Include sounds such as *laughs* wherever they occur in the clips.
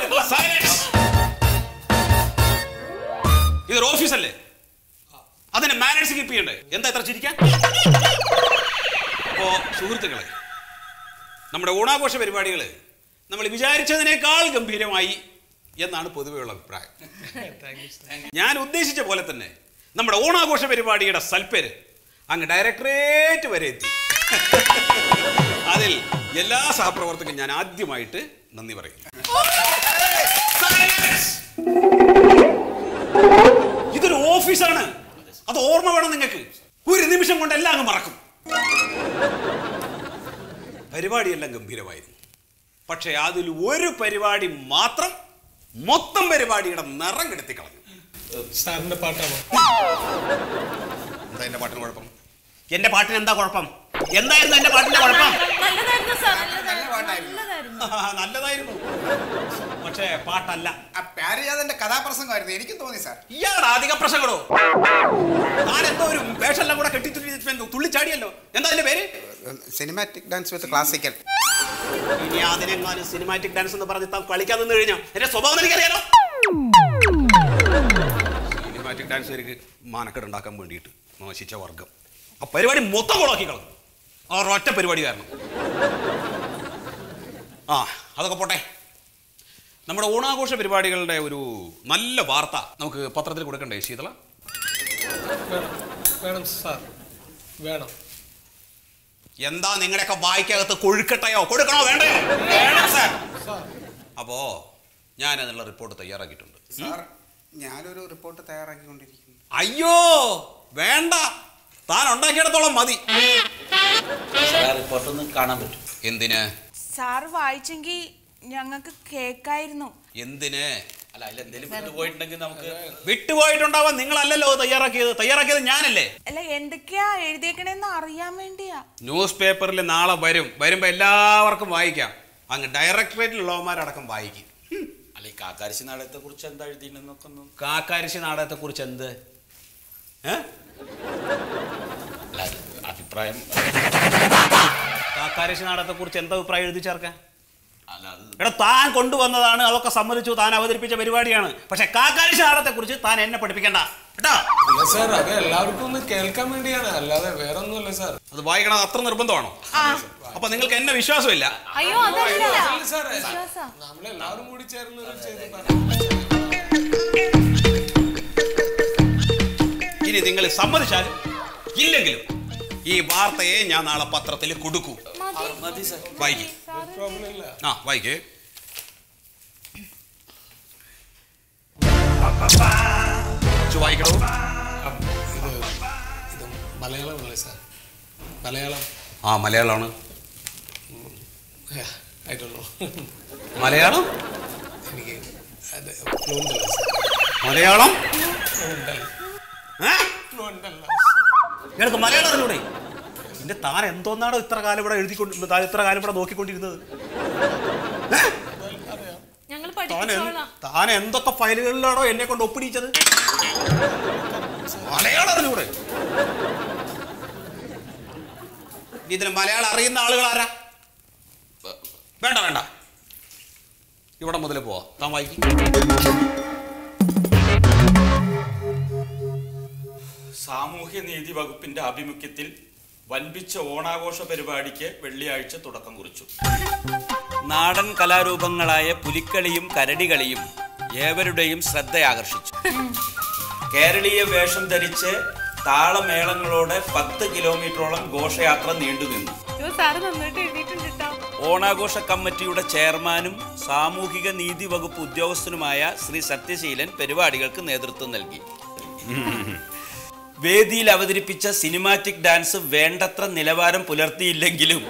Silence. ഇതൊരു ഓഫീസല്ലേ? അതിന് മാനേഴ്സ് കീപ്പ് ചെയ്യണ്ടേ? എന്താ ഇത്ര ചിരിക്കാൻ? അപ്പോ സുഹൃത്തുക്കളെ നമ്മുടെ ഓണാഘോഷ പരിപാടികൾ നമ്മൾ വിചാരിച്ചതിനേക്കാൾ ഗംഭീരമായി എന്നാണ് പൊതുവെയുള്ള അഭിപ്രായം. ഞാൻ ഉദ്ദേശിച്ച പോലെ തന്നെ നമ്മുടെ ഓണാഘോഷ പരിപാടിയുടെ സൽപ്പേര് അങ്ങ് ഡയറക്ടറേറ്റ് വരെ എത്തി. അതിൽ എല്ലാ സഹപ്രവർത്തകരും ഞാൻ ആദ്യമായിട്ട് നന്ദി പറയുന്നു! ഇതൊരു ഓഫീസാണ്. അത് ഓർമ്മ വേണം നിങ്ങൾക്ക്. ഒരു നിമിഷം കൊണ്ട് എല്ലാം അങ്ങ് മറക്കും. പരിപാടിയെല്ലാം ഗംഭീരമായിരുന്നു. പക്ഷേ അതിൽ ഒരു പരിപാടി മാത്രം മൊത്തം പരിപാടിയുടെ നിറം കെടുത്തി കളഞ്ഞു സാറിന്റെ പാട്ടാണോ? എന്താ എന്റെ പാട്ടിന് കുഴപ്പം? എന്റെ പാട്ടിന് എന്താ കുഴപ്പം? എന്തായിരുന്നു എന്റെ പാട്ടിന്റെ കുഴപ്പം? നല്ലതായിരുന്നു. പക്ഷേ പാട്ടല്ല. ആ പ്യാരിജാതന്റെ കഥാപ്രസംഗമായിരുന്നു. എനിക്കും തോന്നി സാർ. ഇയാളുടെ അധിക പ്രസംഗടോ എന്തോ ഒരു വേഷമെല്ലാം കൂടെ കെട്ടി തുള്ളി തുള്ളിച്ചാടിയല്ലോ. എന്താ അതിന്റെ പേര്? സിനിമാറ്റിക് ഡാൻസ് വിത്ത് ക്ലാസിക്കൽ ഇനി അതിനെങ്ങാനും സിനിമാറ്റിക് ഡാൻസ് എന്ന് പറഞ്ഞ് താൻ കളിക്കാൻ നിന്ന് കഴിഞ്ഞാൽ എന്റെ സ്വഭാവം എനിക്കറിയാലോ. സിനിമാറ്റിക് ഡാൻസുകാർക്ക് മാനക്കേട് ഉണ്ടാക്കാൻ വേണ്ടിയിട്ട് മോശിച്ച വർഗം. ആ പരിപാടി മൊത്തം കൊളാക്കി കളഞ്ഞു. ആ ഒറ്റ പരിപാടി കാരണം. ആ അതൊക്കെ പോട്ടെ. നമ്മുടെ ഓണാഘോഷ പരിപാടികളുടെ ഒരു നല്ല വാർത്ത നമുക്ക് പത്രത്തിൽ കൊടുക്കണ്ടേ ശീതള? വേണം സാർ. വേണം. എന്താ നിങ്ങളുടെയൊക്കെ വായിക്കകത്ത് കൊഴുക്കട്ടയോ? കൊടുക്കണോ? വേണ്ടയോ? വേണം സാർ. സാർ. അപ്പോ ഞാൻ അതിനുള്ള റിപ്പോർട്ട് തയ്യാറാക്കിയിട്ടുണ്ട്. സാർ ഞാനൊരു റിപ്പോർട്ട് തയ്യാറാക്കിക്കൊണ്ടിരിക്കുന്നു. അയ്യോ വേണ്ട. താൻ ഉണ്ടാക്കിയിടത്തോളം മതി. റിപ്പോർട്ടൊന്നും കാണാൻ പറ്റും. എന്തിന്? സാർ വായിച്ചെങ്കിൽ ഞങ്ങൾക്ക് കേക്കായിരുന്നു. എന്തിന്? അല്ല അതിൽ എന്തെങ്കിലും വിട്ടുപോയിട്ടുണ്ടെങ്കിൽ നമുക്ക് വിട്ടുപോയിട്ടുണ്ടാവാൻ നിങ്ങളല്ലല്ലോ തയ്യാറാക്കിയത്. തയ്യാറാക്കിയത് ഞാനല്ലേ? അല്ല എന്തൊക്കെയാ എഴുതിയേക്കണേന്ന് അറിയാൻ വേണ്ടിയാ. ന്യൂസ് പേപ്പറിൽ നാളെ വരും. വരുമ്പോ എല്ലാവർക്കും വായിക്കാം. അങ്ങ് ഡയറക്ടറേറ്റിലുള്ളവന്മാരടക്കം വായിക്കും. അല്ല ഈ കാക്കാരിശി നാടകത്തെ കുറിച്ച് എന്താ എഴുതിയിട്ടുണ്ടെന്നൊക്കെ ഒന്ന് കാക്കാരിശി നാടകത്തെ കുറിച്ച് എന്ത്? അഭിപ്രായം. കാക്കാരിശി നാടകത്തെ കുറിച്ച് എന്താ അഭിപ്രായം എഴുതി ചേർക്കാൻ? എടാ താൻ കൊണ്ടുവന്നതാണ് അതൊക്കെ സമ്മതിച്ചു താൻ അവതരിപ്പിച്ച പരിപാടിയാണ്. പക്ഷെ കാക്കാരി ശാരത്തെ കുറിച്ച് താൻ എന്നെ പഠിപ്പിക്കണ്ട. കേട്ടോ? സാർ അത് എല്ലാവർക്കും ഒന്ന് കേൾക്കാൻ വേണ്ടിയാണ്. അല്ലാതെ വേറെ ഒന്നുമല്ല സാർ. അത് വായിക്കണം അത്ര നിർബന്ധമാണോ? അപ്പൊ നിങ്ങൾക്ക് എന്നെ വിശ്വാസമില്ല. അയ്യോ സാറേ. നമ്മളെല്ലാവരും കൂടി ചേർന്ന് ഇനി നിങ്ങൾ സമ്മതിച്ചാലും ഇല്ലെങ്കിലും ഈ വാർത്തയെ ഞാൻ നാളെ പത്രത്തിൽ കൊടുക്കൂ. സാർ വായിക്കേ ആ മലയാളം ആ മലയാളമാണ്. മലയാളം? എനിക്ക് മലയാളം മലയാളം അറിഞ്ഞൂടെ? നിന്റെ താൻ എന്തോന്നാണോ ഇത്ര കാലം ഇവിടെ എഴുതിക്കൊണ്ട് താൻ ഇത്ര കാലം ഇവിടെ നോക്കിക്കൊണ്ടിരുന്നത്? താൻ എന്ത്- താൻ എന്തൊക്കെ ഫയലുകളിലാണോ എന്നെ കൊണ്ട് ഒപ്പിടിച്ചത് മലയാളം അറിഞ്ഞൂടെ? ഇതിന് മലയാളം അറിയുന്ന ആളുകൾ ആരാ? വേണ്ട വേണ്ട. ഇവിടെ മുതൽ പോവാ. താൻ വായിക്കും. സാമൂഹ്യ നീതി വകുപ്പിന്റെ ആഭിമുഖ്യത്തിൽ വൻപിച്ച ഓണാഘോഷ പരിപാടിക്ക് വെള്ളിയാഴ്ച തുടക്കം കുറിച്ചു. നാടൻ കലാരൂപങ്ങളായ പുലിക്കളിയും കരടികളിയും ഏവരുടെയും ശ്രദ്ധയാകർഷിച്ചു. കേരളീയ വേഷം ധരിച്ച് താളമേളങ്ങളോടെ പത്ത് കിലോമീറ്ററോളം ഘോഷയാത്ര നീണ്ടു നിന്നു ഓണാഘോഷ കമ്മിറ്റിയുടെ ചെയർമാനും സാമൂഹിക നീതി വകുപ്പ് ഉദ്യോഗസ്ഥനുമായ ശ്രീ സത്യശീലൻ പരിപാടികൾക്ക് നേതൃത്വം നൽകി. *laughs* വേദിയിൽ അവതരിപ്പിച്ച സിനിമാറ്റിക് ഡാൻസ് വേണ്ടത്ര നിലവാരം പുലർത്തിയില്ലെങ്കിലും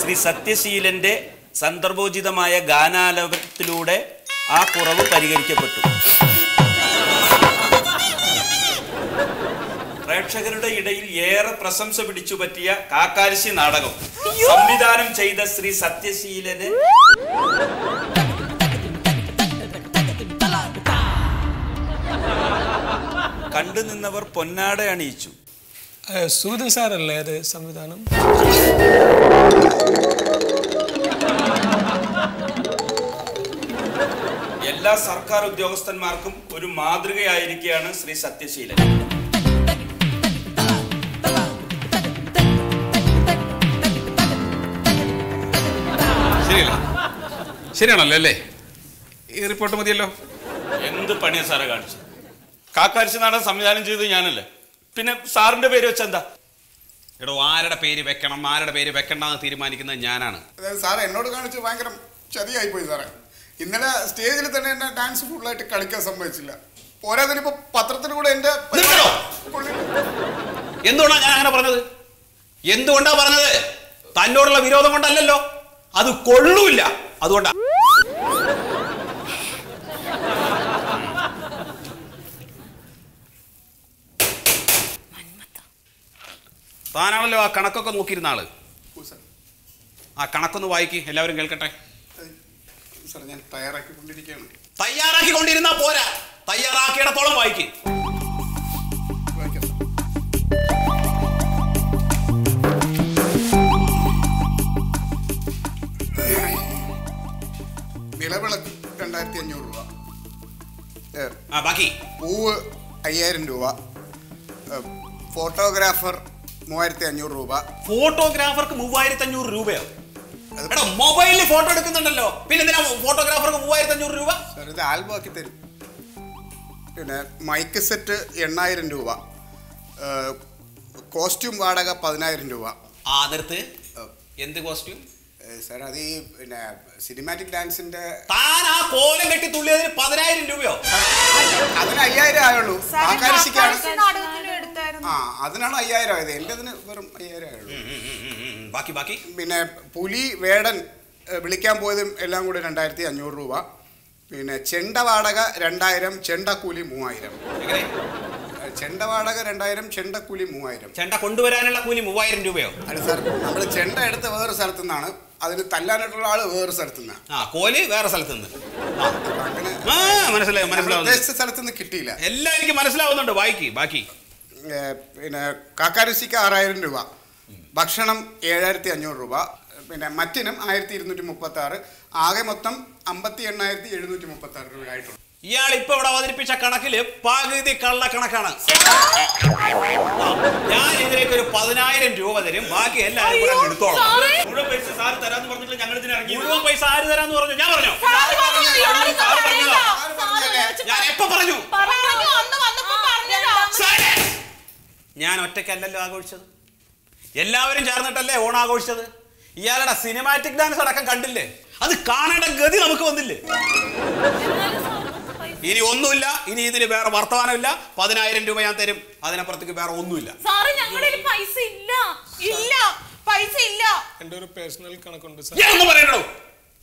ശ്രീ സത്യശീലന്റെ സന്ദർഭോചിതമായ ഗാനാലാപനത്തിലൂടെ ആ കുറവ് പരിഹരിക്കപ്പെട്ടു. പ്രേക്ഷകരുടെ ഇടയിൽ ഏറെ പ്രശംസ പിടിച്ചു പറ്റിയ കാക്കാരിശി നാടകം. സംവിധാനം ചെയ്ത ശ്രീ സത്യശീലന് കണ്ടു നിന്നവർ പൊന്നാട അണിയിച്ചു. സൂര്യൻ സാറല്ലേ അത് സംവിധാനം? എല്ലാ സർക്കാർ ഉദ്യോഗസ്ഥന്മാർക്കും ഒരു മാതൃകയായിരിക്കുകയാണ് ശ്രീ സത്യശീലൻ. ശരിയല്ല. ശരിയാണല്ലോ അല്ലേ? ഈ റിപ്പോർട്ട് മതിയല്ലോ. എന്ത് പണിയാ സാറെ കാണിച്ചത്? കാക്കാരിശ് നാടൻ സംവിധാനം ചെയ്തത് ഞാനല്ലേ? പിന്നെ സാറിന്റെ പേര് വെച്ചെന്താ എടോ ആരുടെ പേര് വെക്കണം ആരുടെ പേര് വെക്കണ്ടെന്ന് തീരുമാനിക്കുന്നത് ഞാനാണ്. അതായത് സാറേ എന്നോട് കാണിച്ച് ഭയങ്കര ചതിയായി പോയി സാറേ. ഇന്നലെ സ്റ്റേജിൽ തന്നെ എന്നെ ഡാൻസ് ഫുള്ളായിട്ട് കളിക്കാൻ സമ്മതിച്ചില്ല. പോരാതിനിപ്പോ പത്രത്തിൽ കൂടെ എന്റെ? എന്തുകൊണ്ടാ ഞാൻ അങ്ങനെ പറഞ്ഞത്? എന്തുകൊണ്ടാ പറഞ്ഞത്? തന്നോടുള്ള വിരോധം കൊണ്ടല്ലല്ലോ. അത് കൊള്ളൂല്ല. അതുകൊണ്ടാ താനാണല്ലോ ആ കണക്കൊക്കെ നോക്കിയിരുന്ന ആൾ. ആ കണക്കൊന്ന് വായിക്ക് എല്ലാവരും കേൾക്കട്ടെ. തയ്യാറാക്കി ഞാൻ തയ്യാറാക്കിക്കൊണ്ടിരിക്കുകയാണ് തയ്യാറാക്കിക്കൊണ്ടിരുന്നാ പോരാ. തയ്യാറാക്കിയിടത്തോളം വായിക്ക്. രണ്ടായിരത്തി അഞ്ഞൂറ് രൂപ. ബാക്കി. പൂവ് അയ്യായിരം രൂപ. ഫോട്ടോഗ്രാഫർ മൂവായിരത്തി അഞ്ഞൂറ് രൂപ. ഫോട്ടോഗ്രാഫർക്ക് മൂവായിരത്തി അഞ്ഞൂറ് രൂപയോ എടാ മൊബൈലിൽ ഫോട്ടോ എടുക്കുന്നുണ്ടല്ലോ. പിന്നെ എന്തിനാ ഫോട്ടോഗ്രാഫർക്ക് മൂവായിരത്തി അഞ്ഞൂറ് രൂപ? സാർ ഇത് ആൽബം ആക്കി തരും. പിന്നെ മൈക്ക് സെറ്റ് എണ്ണായിരം രൂപ. കോസ്റ്റ്യൂം വാടക പതിനായിരം രൂപ. ആ നിർത്ത് എന്ത് കോസ്റ്റ്യൂം സാർ അത് ഈ പിന്നെ സിനിമാറ്റിക് ഡാൻസിന്റെ താൻ ആ കോലം കെട്ടി തുള്ളിയതിന് പതിനായിരം രൂപയോ? അതിന് അയ്യായിരം ആയുള്ളൂ. ആ അതിനാണ് അയ്യായിരം ആയത്. എന്റെ അതിന് വെറും അയ്യായിരം ആയുള്ളൂ. ബാക്കി ബാക്കി? പിന്നെ പുലി വേടൻ വിളിക്കാൻ പോയതും എല്ലാം കൂടി രണ്ടായിരത്തി അഞ്ഞൂറ് രൂപ. പിന്നെ ചെണ്ട വാടക രണ്ടായിരം ചെണ്ടക്കൂലി മൂവായിരം. ചെണ്ട വാടക രണ്ടായിരം ചെണ്ടക്കൂലി മൂവായിരം. ചെണ്ട കൊണ്ടുവരാനുള്ള കൂലി മൂവായിരം രൂപയോ? അല്ല സാർ നമ്മൾ ചെണ്ട എടുത്ത വേറൊരു സ്ഥലത്തു നിന്നാണ് അതിന് തല്ലാനായിട്ടുള്ള ആൾ വേറെ സ്ഥലത്തു ആ കോലി വേറെ സ്ഥലത്ത് നിന്ന് ആ മനസ്സിലായി നമ്മൾ മനസ്സിലാവുന്നു. ഉദ്ദേശിച്ച സ്ഥലത്ത് നിന്ന് കിട്ടിയില്ല. എല്ലാം എനിക്ക് മനസ്സിലാവുന്നുണ്ട്. ബാക്കി ബാക്കി. ഏ, പിന്നെ കാക്കാരുശിക്ക് ആറായിരം രൂപ. ഭക്ഷണം ഏഴായിരത്തി അഞ്ഞൂറ് രൂപ. പിന്നെ മറ്റിനും ആയിരത്തി ഇരുന്നൂറ്റി മുപ്പത്തി ആറ് ആകെ മൊത്തം അമ്പത്തി എണ്ണായിരത്തി എഴുന്നൂറ്റി മുപ്പത്തി ആറ് രൂപയായിട്ടുണ്ട് ഇയാൾ ഇപ്പൊ ഇവിടെ അവതരിപ്പിച്ച കണക്കിൽ പകുതി കള്ള കണക്കാണ് ഞാൻ ഇതിലേക്ക് ഒരു പതിനായിരം രൂപ തരും. ബാക്കി എല്ലാവരും കൂടെ അങ്ങ് എടുത്തോളാം. സാറ് തരാന്ന് പറഞ്ഞിട്ട് ഞങ്ങൾ ഇതിന് ഇറങ്ങി മുഴുവൻ പൈസ ആര് തരാന്ന് പറഞ്ഞു? ഞാൻ പറഞ്ഞോ. ഞാൻ എപ്പോ പറഞ്ഞു. ഞാൻ ഒറ്റയ്ക്കല്ലല്ലോ ആഘോഷിച്ചത്. എല്ലാവരും ചേർന്നിട്ടല്ലേ ഓണം ആഘോഷിച്ചത്? ഇയാളുടെ സിനിമാറ്റിക് ഡാൻസ് അടക്കം കണ്ടില്ലേ? അത് കാണേണ്ട ഗതി നമുക്ക് വന്നില്ലേ? ഇനി ഒന്നുമില്ല. ഇനി ഇതിന് വേറെ വർത്തമാനമില്ല. പതിനായിരം രൂപ ഞാൻ തരും. അതിനപ്പുറത്തേക്ക് വേറെ ഒന്നുമില്ല. സാറ് ഞങ്ങളുടെ പൈസ ഇല്ല. ഇല്ല. പൈസ ഇല്ല എന്റെ ഒരു പേഴ്സണൽ കണക്കുണ്ട് സാർ പറയണോ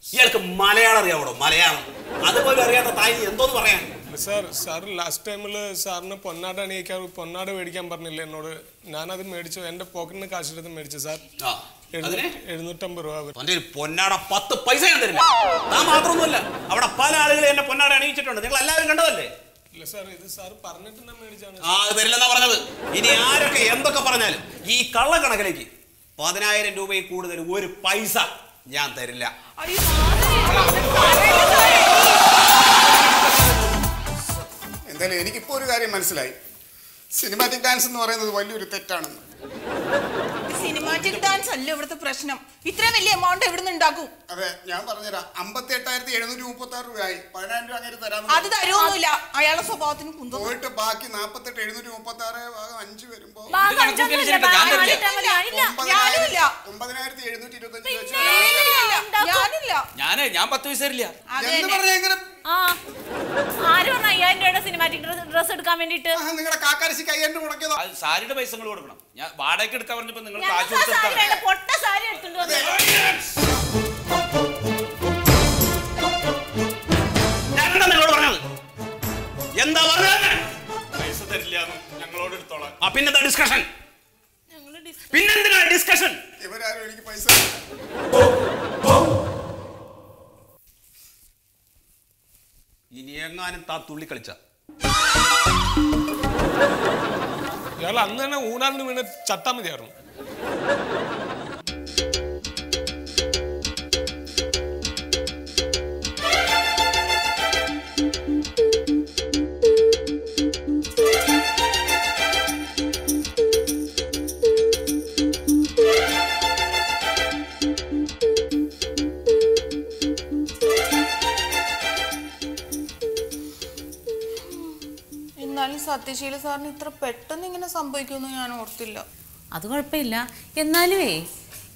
ഇയാൾക്ക് മലയാളം അറിയാവോ മലയാളം. അതുപോലെ അറിയാത്ത തായി എന്തോന്ന് പറയാൻ? സാർ സാർ ലാസ്റ്റ് ടൈമിൽ സാറിന് പൊന്നാട അണിയിക്കാൻ പൊന്നാട മേടിക്കാൻ പറഞ്ഞില്ലേ എന്നോട്? ഞാനത് മേടിച്ചു എന്റെ പോക്കറ്റിൽ നിന്ന് കാശെടുത്ത് മേടിച്ചു സാർ ആ, അതിന്? എഴുന്നൂറ്റി- എഴുന്നൂറ്റമ്പത് രൂപ പൊന്നാട പത്ത് പൈസ ഞാൻ തരില്ല. ഞാൻ മാത്രമൊന്നുമല്ല അവിടെ പല ആളുകളും എന്നെ പൊന്നാട അണിയിച്ചിട്ടുണ്ട്. നിങ്ങൾ എല്ലാവരും കണ്ടതല്ലേ? ഇല്ല സാർ ഇത് സാർ പറഞ്ഞിട്ട് മേടിച്ചാണ് ആ തരില്ലെന്നാ പറഞ്ഞത്. ഇനി ആരൊക്കെ എന്തൊക്കെ പറഞ്ഞാലും ഈ കള്ളക്കണക്കിലേക്ക് പതിനായിരം രൂപയിൽ കൂടുതൽ ഒരു പൈസ ഞാൻ തരില്ല. എന്തായാലും എനിക്കിപ്പോ ഒരു കാര്യം മനസ്സിലായി. സിനിമാറ്റിക് ഡാൻസ് എന്ന് പറയുന്നത് വലിയൊരു തെറ്റാണെന്ന്. സിനിമാറ്റിക് ഡാൻസ് അല്ല ഇവിടുത്തെ പ്രശ്നം? ഇത്രയും വലിയ എമൗണ്ട് എവിടെ ഉണ്ടാക്കും? അതെ ഞാൻ പറഞ്ഞുതരാം. അമ്പത്തി എട്ടായിരത്തി എഴുന്നൂറ്റി മുപ്പത്തി ആറ് രൂപയായി. പതിനായിരം രൂപ അങ്ങനെ അത് തരാമെന്ന് തരുമൊന്നുമില്ല അയാളുടെ സ്വഭാവത്തിന് കുന്തം. പോയിട്ട് ബാക്കി നാപ്പത്തെട്ട് എഴുന്നൂറ്റി മുപ്പത്തി ആറ് ഭാഗം അഞ്ച് വരുമ്പോ ഒമ്പതിനായിരത്തി എഴുന്നൂറ്റി ഇരുപത്തി അഞ്ച് ഞാനേ ഞാൻ പത്ത് പൈസ തരില്ല. ആര് അയ്യായിരം രൂപയുടെ സിനിമാറ്റിക് ഡ്രസ് എടുക്കാൻ വേണ്ടിട്ട് നിങ്ങളുടെ കാക്കാരശിക്ക് അയ്യായിരം രൂപ മുടക്കിയതോ അത് സാരിയുടെ പൈസ നിങ്ങൾ കൊടുക്കണം. ഞാൻ വാടകയ്ക്ക് എടുക്കാൻ പറഞ്ഞപ്പോ നിങ്ങൾ കാശ് കൊടുത്ത് പൊട്ട സാരി എടുത്തിട്ട് വന്നു ഞാനെന്താ നിങ്ങളോട് പറഞ്ഞത്? എന്താ പറഞ്ഞത്? പൈസ തരില്ല ഞങ്ങളോട് എടുത്തോളാം. ആ പിന്നെന്താ ഡിസ്കഷൻ പിന്നെന്തിനാ ഡിസ്കഷൻ ഇവരാരും എനിക്ക് പൈസ ഇനി എങ്ങാനും താ തുള്ളി കളിച്ച. ഇയാൾ അന്ന് തന്നെ ഊണാണ്ട് വീണ് ചത്താ മതിയായിരുന്നു. സത്യശീല സാറിന് ഇത്ര പെട്ടെന്ന് ഇങ്ങനെ സംഭവിക്കുമെന്ന് ഞാൻ ഓർത്തില്ല. അത് കുഴപ്പമില്ല. എന്നാലുവേ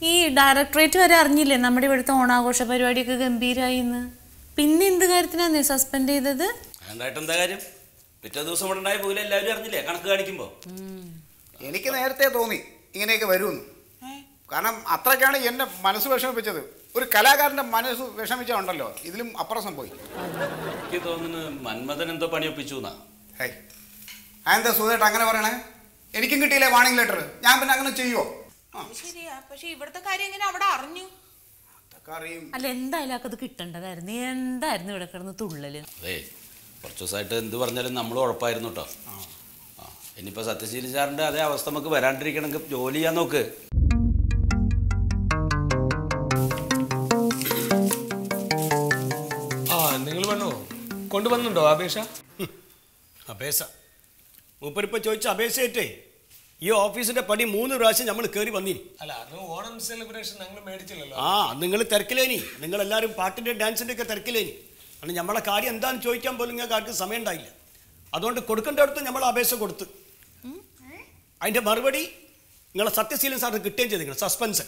ഈ ഡയറക്ടറേറ്റ് വരെ അറിഞ്ഞില്ലേ നമ്മുടെ ഇവിടുത്തെ ഓണാഘോഷ പരിപാടിയൊക്കെ ഗംഭീരമായി എന്ന്? പിന്നെ എന്ത് കാര്യത്തിനാണ് സസ്പെൻഡ് ചെയ്തത്? എന്താ കാര്യം? പിറ്റേ ദിവസം ഇവിടെ ഉണ്ടായ പോലെ എല്ലാവരും അറിഞ്ഞില്ലേ? കണക്ക് കാണിക്കുമ്പോൾ എനിക്ക് നേരത്തെ തോന്നി ഇങ്ങനെയൊക്കെ വരുമെന്ന്. കാരണം അത്രയ്ക്കാണ് എന്നെ മനസ്സ് വിഷമിപ്പിച്ചത്. ഒരു കലാകാരന്റെ മനസ്സ് വിഷമിച്ചുണ്ടല്ലോ ഇതിലും അപ്പുറം സംഭവിക്കും. എനിക്ക് തോന്നുന്നു മന്മഥൻ എന്തോ പണി ഒപ്പിച്ചു ഹേയ് അതെന്താ സുഖമായിട്ട് അങ്ങനെ പറയണേ? എനിക്കും കിട്ടിയില്ലേ വാണിംഗ് ലെറ്റർ ഞാൻ പിന്നെ അങ്ങനെ ചെയ്യുമോ അത് ശരിയാ. പക്ഷെ ഇവിടുത്തെ കാര്യം എങ്ങനെ അവിടെ അറിഞ്ഞു? അതൊക്കെ അല്ല എന്തായാലും അത് കിട്ടേണ്ടതായിരുന്നു. എന്തായിരുന്നു ഇവിടെ കിടന്ന് തുള്ളൽ? അതെ കുറച്ച് ദിവസമായിട്ട് എന്ത് പറഞ്ഞാലും നമ്മൾ ഉഴപ്പായിരുന്നു കേട്ടോ. ആ. ഇനിയിപ്പോൾ സത്യശീലൻ സാറിന്റെ അതേ അവസ്ഥ നമുക്ക് വരാണ്ടിരിക്കണമെങ്കിൽ ജോലി ചെയ്യാൻ നോക്ക്. ആ നിങ്ങൾ വന്നോ? കൊണ്ടുവന്നുണ്ടോ അപേക്ഷ? അപേക്ഷ. മൂപ്പരിപ്പ ചോദിച്ച അപേക്ഷയായിട്ടേ ഈ ഓഫീസിന്റെ പടി മൂന്ന് പ്രാവശ്യം നമ്മൾ കയറി വന്നിനി. അല്ല അന്ന് ഓണം സെലിബ്രേഷൻ ഞങ്ങൾ മേടിച്ചില്ലല്ലോ. ആ നിങ്ങൾ തിരക്കിലേനി. നിങ്ങൾ എല്ലാവരും പാട്ടിന്റെ ഡാൻസിന്റെ ഒക്കെ തിരക്കിലേനി. കാരണം നമ്മളെ കാര്യം എന്താണെന്ന് ചോദിക്കാൻ പോലും നിങ്ങൾക്ക് ആർക്കും സമയം ഉണ്ടായില്ല. അതുകൊണ്ട് കൊടുക്കേണ്ടടുത്ത് നമ്മൾ അപേക്ഷ കൊടുത്ത്. അതിന്റെ മറുപടി നിങ്ങളെ സത്യശീലൻ സാറിന് കിട്ടുകയും ചെയ്തു നിങ്ങൾ സസ്പെൻസ്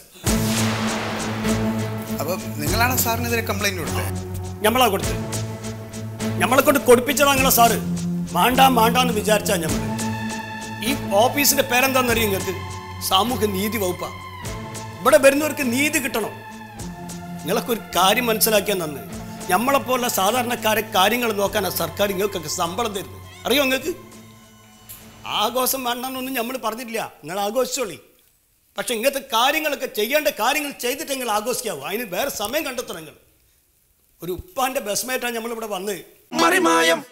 അപ്പോൾ നിങ്ങളാണ് സാറിനെതിരെ കംപ്ലൈന്റ് കൊടുത്തത്? നമ്മളാ കൊടുത്തത്. നമ്മളെ കൊണ്ട് കൊടുപ്പിച്ചതാ നിങ്ങളെ സാറ്. മാണ്ടാ മാണ്ടാന്ന് വിചാരിച്ചാ നമ്മൾ ഈ ഓഫീസിന്റെ പേരെന്താണെന്നറിയും നിങ്ങൾക്ക് സാമൂഹ്യ നീതി വകുപ്പാ. ഇവിടെ വരുന്നവർക്ക് നീതി കിട്ടണം. നിങ്ങളൊക്കെ ഒരു കാര്യം മനസ്സിലാക്കിയാൽ നന്ന്. നമ്മളെപ്പോലുള്ള സാധാരണക്കാരെ കാര്യങ്ങൾ നോക്കാനാണ് സർക്കാർ നിങ്ങൾക്കൊക്കെ ശമ്പളം തരുന്നത്. അറിയോ നിങ്ങൾക്ക് ആഘോഷം വേണമെന്നൊന്നും നമ്മൾ പറഞ്ഞിട്ടില്ല. നിങ്ങൾ ആഘോഷിച്ചോളി. പക്ഷെ ഇങ്ങനത്തെ കാര്യങ്ങളൊക്കെ ചെയ്യേണ്ട കാര്യങ്ങൾ ചെയ്തിട്ട് നിങ്ങൾ ആഘോഷിക്കാവൂ. അതിന് വേറെ സമയം കണ്ടെത്തണം നിങ്ങൾ. ഒരു ഉപ്പാന്റെ ബസ്മേറ്റാണ് നമ്മളിവിടെ വന്നത് മറിമായം.